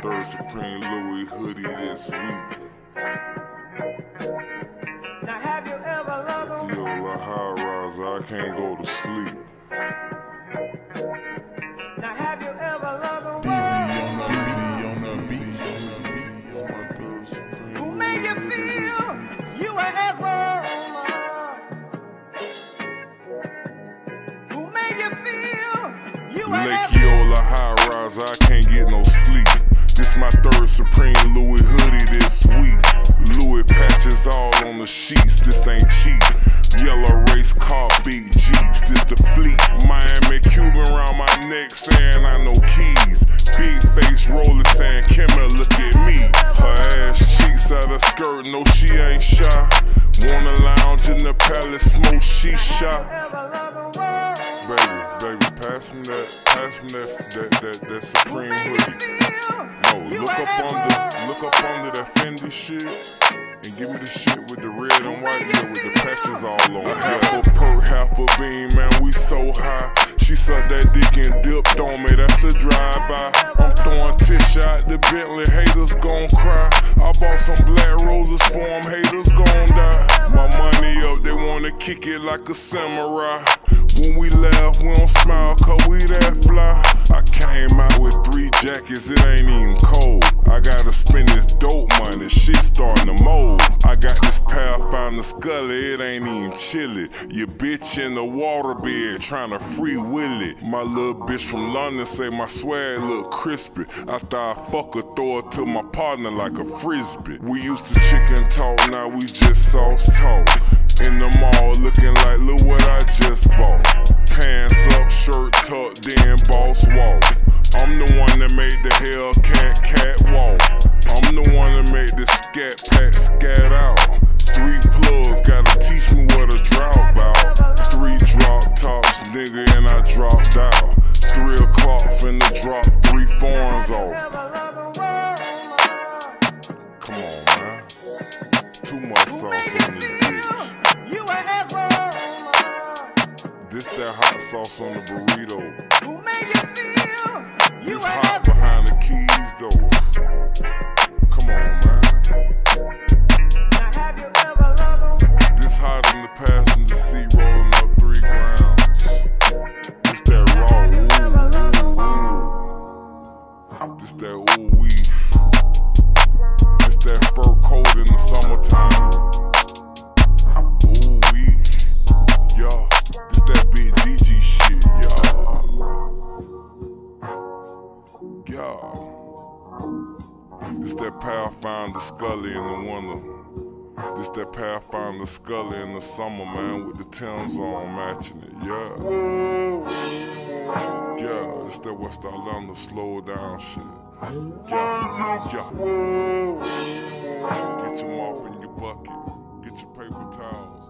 Third Supreme Louis hoodie this week. Now have you ever loved a Feel like high riser, I can't go to sleep. Now have you ever loved a woman It's my third Supreme who made you feel you were ever woman? Who made you feel you were Lake ever Eola high rise, I can't get no sleep. This my third Supreme Louis hoodie this week. Louis patches all on the sheets, this ain't cheap. Yellow race car beat Jeeps, this the fleet. Miami Cuban round my neck saying I know keys. Big face rolling saying Kimmy, look at me. Her ass cheeks out her skirt, no she ain't shy. Wanna lounge in the palace, smoke shisha. Baby, baby, pass me that, that, that, Supreme hoodie. No, look up under, look up under that Fendi shit, and give me the shit with the red and white, yeah, with the patches all on. Half a perk, half a beam, man, we so high. She sucked that dick and dipped on me, that's a drive-by. I'm throwing tish out the Bentley, haters gon' cry. I bought some black roses for them, haters gon' die. My money up, they wanna kick it like a samurai. When we laugh, we don't smile, cause we that fly. I came out with three jackets, it ain't even cold. I gotta spend this dope money, shit starting to mold. I got this Pathfinder Scully, it ain't even chilly. Your bitch in the waterbed trying to free willy. My little bitch from London say my swag look crispy. After I fuck her, throw it to my partner like a frisbee. We used to chicken talk, now we just sauce talk. In the mall, looking like, look what I just bought. Pants up, shirt tucked in, boss walk. I'm the one that made the Hellcat catwalk. I'm the one that made the scat pack scat out. Three plugs, gotta teach me what a drought bout. Three drop tops, nigga, This that hot sauce on the burrito. who made you feel you It's hot ever behind the keys though. Come on, man. Now have you ever loved This hot in the passenger seat, rolling up three grams. This that raw, ooh, ooh. This that ooh wee. This that Pathfinder Scully in the winter. This that Pathfinder Scully in the summer, man, with the Timbs on matching it, yeah. Yeah, it's that West Atlanta slow down shit. Yeah, yeah. Get your mop in your bucket, get your paper towels.